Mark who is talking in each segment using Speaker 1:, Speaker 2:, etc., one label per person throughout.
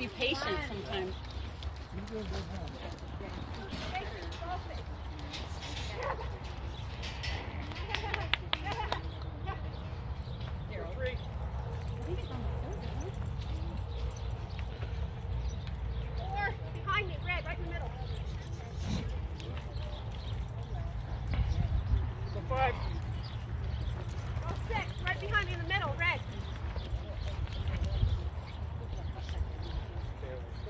Speaker 1: be patient sometimes.
Speaker 2: Four, behind me, red, right in the middle.
Speaker 3: Go five.
Speaker 2: Go six, right behind me in the middle, red.
Speaker 3: Go seven.
Speaker 2: Go eight. Go, go to the next one. Go to the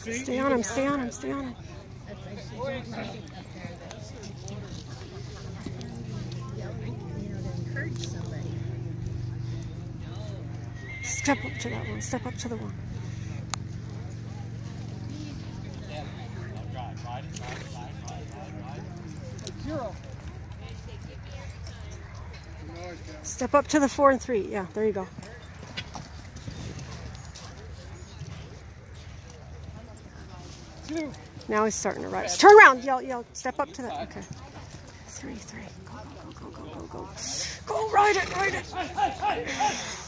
Speaker 4: Stay on him, stay on him, stay on him. Step up to that one, step up to the one.
Speaker 3: Zero.
Speaker 4: Step up to the four and three. Yeah, there you go.
Speaker 3: Two.
Speaker 4: Now he's starting to rise. Turn around, yell, yell. Step up to that. Okay. Three, three. Go, go, go, go, go, go. Go, ride it, ride it.